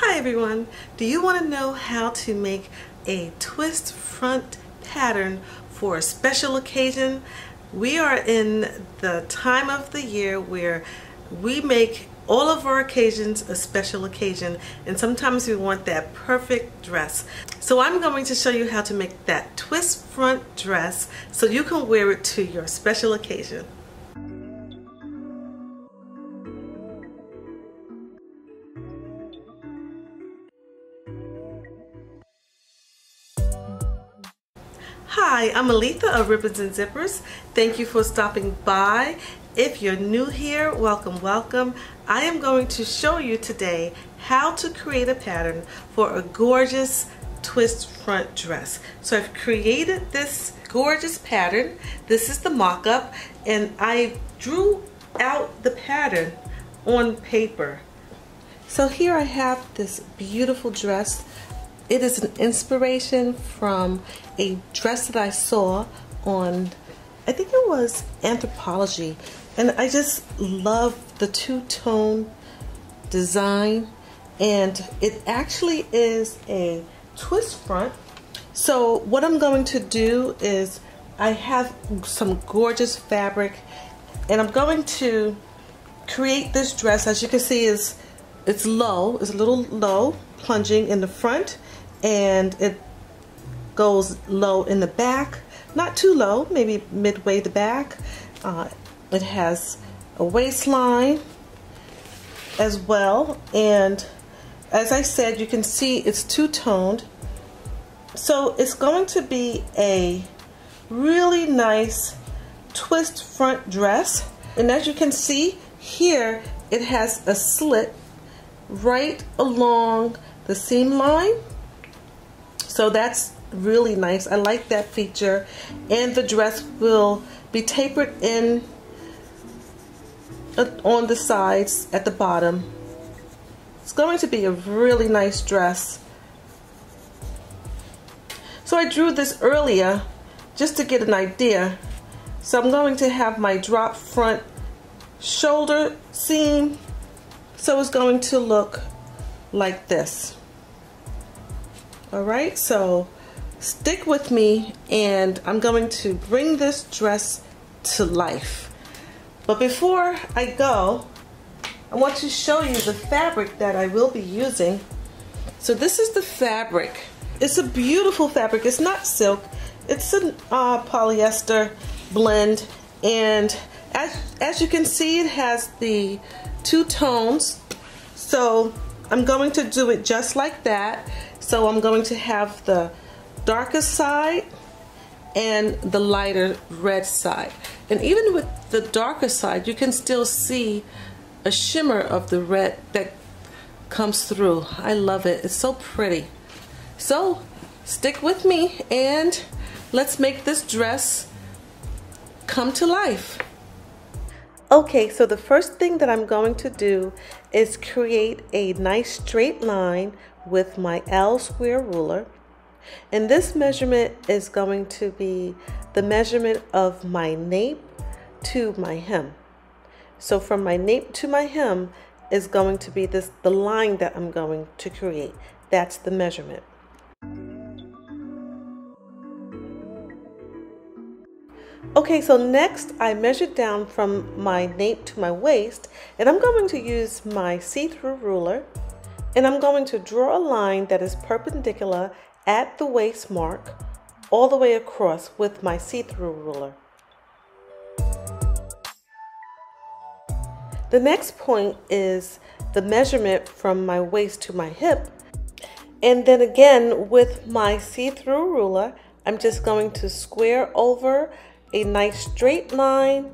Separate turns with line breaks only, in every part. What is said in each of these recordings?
Hi everyone! Do you want to know how to make a twist front pattern for a special occasion? We are in the time of the year where we make all of our occasions a special occasion and sometimes we want that perfect dress. So I'm going to show you how to make that twist front dress so you can wear it to your special occasion. Hi, I'm Aletha of Ribbons and Zippers. Thank you for stopping by. If you're new here, welcome, welcome. I am going to show you today how to create a pattern for a gorgeous twist front dress. So I've created this gorgeous pattern. This is the mock-up and I drew out the pattern on paper. So here I have this beautiful dress it is an inspiration from a dress that I saw on, I think it was Anthropologie. And I just love the two-tone design. And it actually is a twist front. So what I'm going to do is I have some gorgeous fabric and I'm going to create this dress as you can see is it's low it's a little low plunging in the front and it goes low in the back. Not too low maybe midway the back. Uh, it has a waistline as well. And as I said you can see it's two-toned. So it's going to be a really nice twist front dress. And as you can see here it has a slit right along the seam line. So that's really nice. I like that feature. And the dress will be tapered in uh, on the sides at the bottom. It's going to be a really nice dress. So I drew this earlier just to get an idea. So I'm going to have my drop front shoulder seam. So it's going to look like this. All right, so stick with me and I'm going to bring this dress to life. But before I go, I want to show you the fabric that I will be using. So this is the fabric. It's a beautiful fabric. It's not silk. It's a uh, polyester blend and as, as you can see it has the two tones. So I'm going to do it just like that. So I'm going to have the darker side and the lighter red side. And even with the darker side, you can still see a shimmer of the red that comes through. I love it. It's so pretty. So stick with me and let's make this dress come to life. Okay, so the first thing that I'm going to do is create a nice straight line with my L square ruler. And this measurement is going to be the measurement of my nape to my hem. So from my nape to my hem is going to be this the line that I'm going to create. That's the measurement. Okay, so next I measured down from my nape to my waist and I'm going to use my see-through ruler and I'm going to draw a line that is perpendicular at the waist mark all the way across with my see-through ruler. The next point is the measurement from my waist to my hip and then again with my see-through ruler I'm just going to square over a nice straight line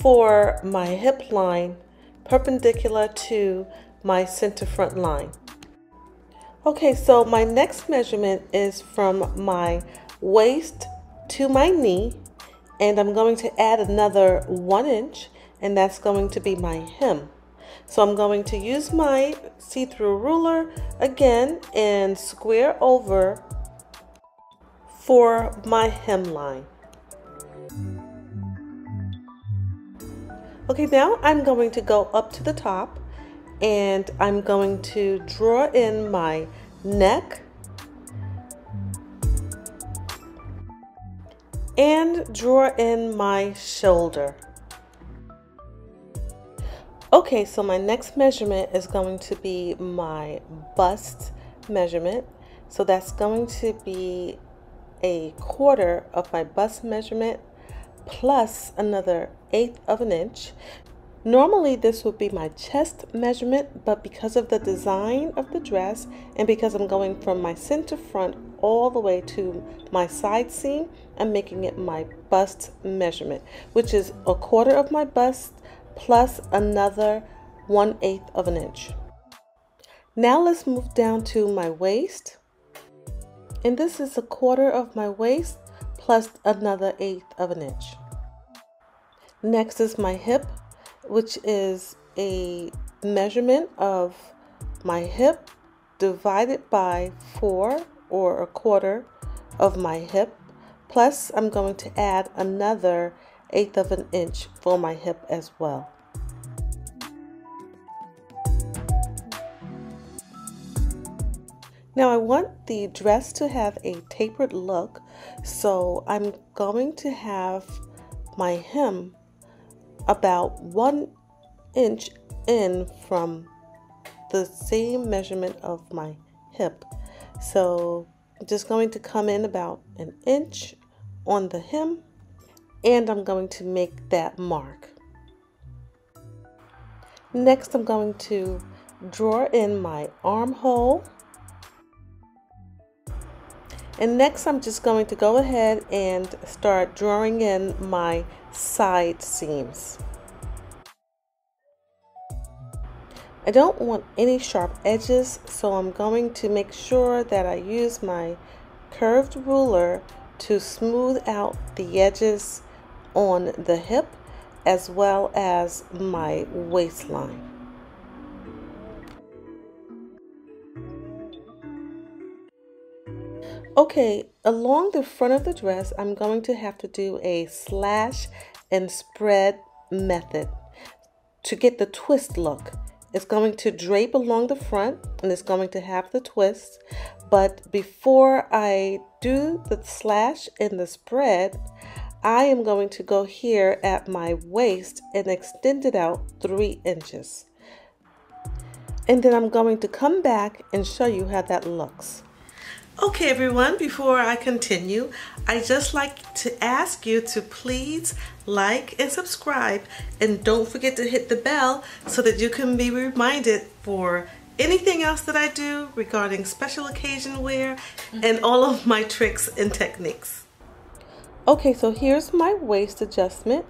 for my hip line perpendicular to my center front line. Okay, so my next measurement is from my waist to my knee and I'm going to add another one inch and that's going to be my hem. So I'm going to use my see-through ruler again and square over for my hemline. Okay, now I'm going to go up to the top and I'm going to draw in my neck and draw in my shoulder. Okay, so my next measurement is going to be my bust measurement. So that's going to be a quarter of my bust measurement plus another eighth of an inch. Normally this would be my chest measurement, but because of the design of the dress and because I'm going from my center front all the way to my side seam, I'm making it my bust measurement, which is a quarter of my bust plus another one eighth of an inch. Now let's move down to my waist. And this is a quarter of my waist plus another eighth of an inch. Next is my hip which is a measurement of my hip divided by 4 or a quarter of my hip plus I'm going to add another eighth of an inch for my hip as well. Now I want the dress to have a tapered look so I'm going to have my hem about one inch in from the same measurement of my hip. So I'm just going to come in about an inch on the hem and I'm going to make that mark. Next I'm going to draw in my armhole and next I'm just going to go ahead and start drawing in my side seams. I don't want any sharp edges so I'm going to make sure that I use my curved ruler to smooth out the edges on the hip as well as my waistline. Okay, along the front of the dress, I'm going to have to do a slash and spread method to get the twist look. It's going to drape along the front and it's going to have the twist. But before I do the slash and the spread, I am going to go here at my waist and extend it out three inches. And then I'm going to come back and show you how that looks. Okay everyone, before I continue, I just like to ask you to please like and subscribe and don't forget to hit the bell so that you can be reminded for anything else that I do regarding special occasion wear and all of my tricks and techniques. Okay, so here's my waist adjustment.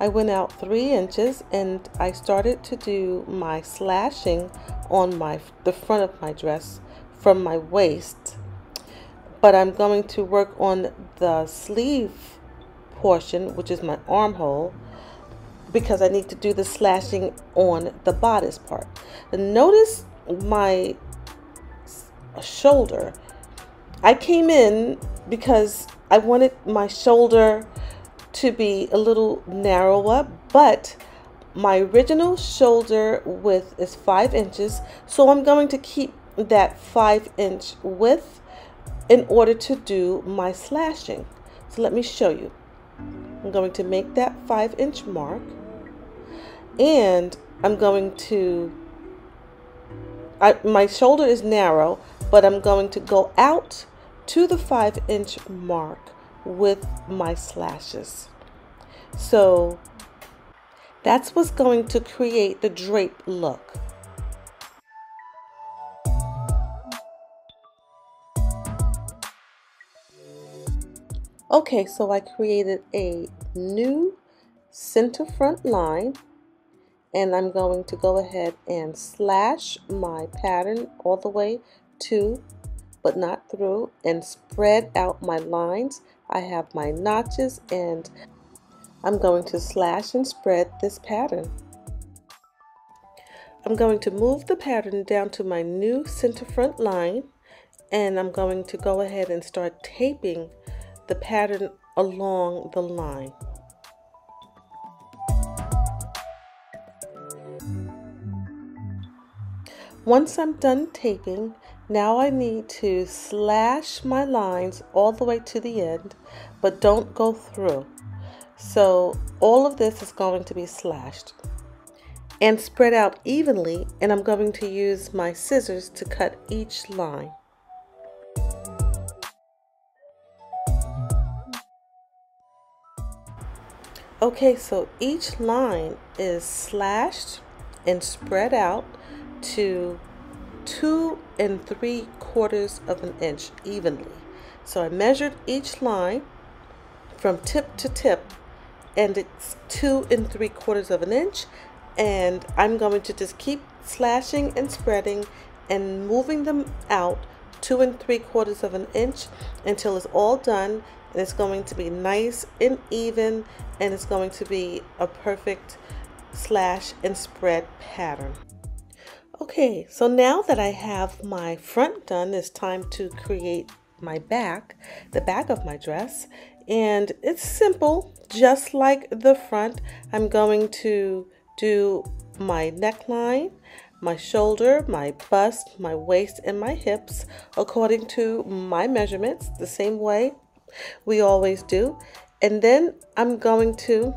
I went out three inches and I started to do my slashing on my the front of my dress from my waist but I'm going to work on the sleeve portion, which is my armhole, because I need to do the slashing on the bodice part. Notice my shoulder. I came in because I wanted my shoulder to be a little narrower, but my original shoulder width is five inches, so I'm going to keep that five inch width in order to do my slashing. So let me show you. I'm going to make that five inch mark and I'm going to, I, my shoulder is narrow, but I'm going to go out to the five inch mark with my slashes. So that's what's going to create the drape look. Okay, so I created a new center front line and I'm going to go ahead and slash my pattern all the way to but not through and spread out my lines. I have my notches and I'm going to slash and spread this pattern. I'm going to move the pattern down to my new center front line and I'm going to go ahead and start taping the pattern along the line. Once I'm done taping, now I need to slash my lines all the way to the end, but don't go through. So all of this is going to be slashed and spread out evenly and I'm going to use my scissors to cut each line. Okay, so each line is slashed and spread out to two and three quarters of an inch evenly. So I measured each line from tip to tip and it's two and three quarters of an inch and I'm going to just keep slashing and spreading and moving them out two and three quarters of an inch until it's all done it's going to be nice and even and it's going to be a perfect slash and spread pattern. Okay, so now that I have my front done, it's time to create my back, the back of my dress. And it's simple, just like the front. I'm going to do my neckline, my shoulder, my bust, my waist, and my hips according to my measurements, the same way we always do. And then I'm going to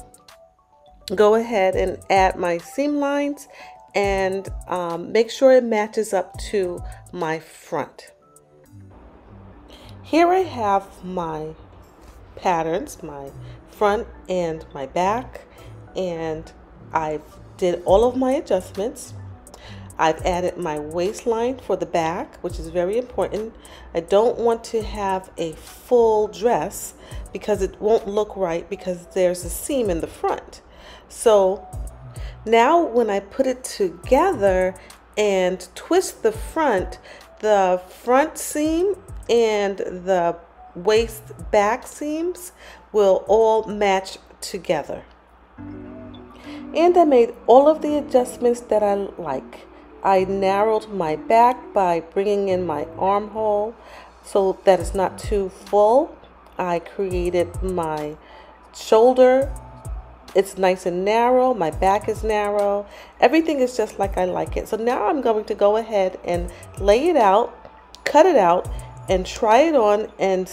go ahead and add my seam lines and um, make sure it matches up to my front. Here I have my patterns, my front and my back, and I've did all of my adjustments. I've added my waistline for the back, which is very important. I don't want to have a full dress because it won't look right because there's a seam in the front. So now when I put it together and twist the front, the front seam and the waist back seams will all match together. And I made all of the adjustments that I like. I narrowed my back by bringing in my armhole so that it's not too full. I created my shoulder it's nice and narrow. My back is narrow. Everything is just like I like it. So now I'm going to go ahead and lay it out, cut it out, and try it on. And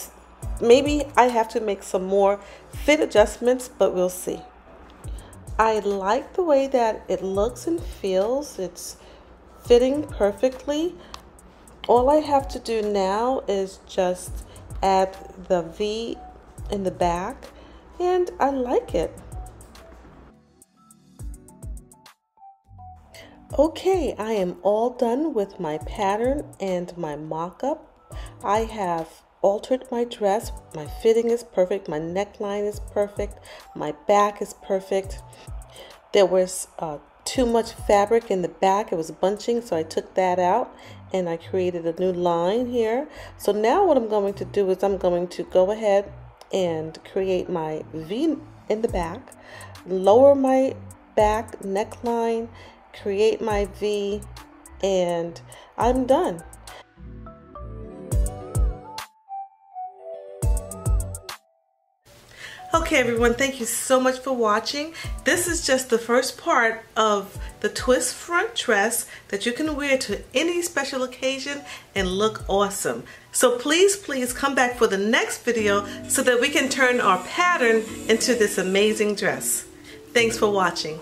maybe I have to make some more fit adjustments, but we'll see. I like the way that it looks and feels. It's fitting perfectly. All I have to do now is just add the V in the back and I like it. Okay, I am all done with my pattern and my mock-up. I have altered my dress. My fitting is perfect. My neckline is perfect. My back is perfect. There was uh, too much fabric in the back. It was bunching, so I took that out and I created a new line here. So now what I'm going to do is I'm going to go ahead and create my V in the back, lower my back neckline, create my V, and I'm done. Okay everyone, thank you so much for watching. This is just the first part of the twist front dress that you can wear to any special occasion and look awesome. So please, please come back for the next video so that we can turn our pattern into this amazing dress. Thanks for watching.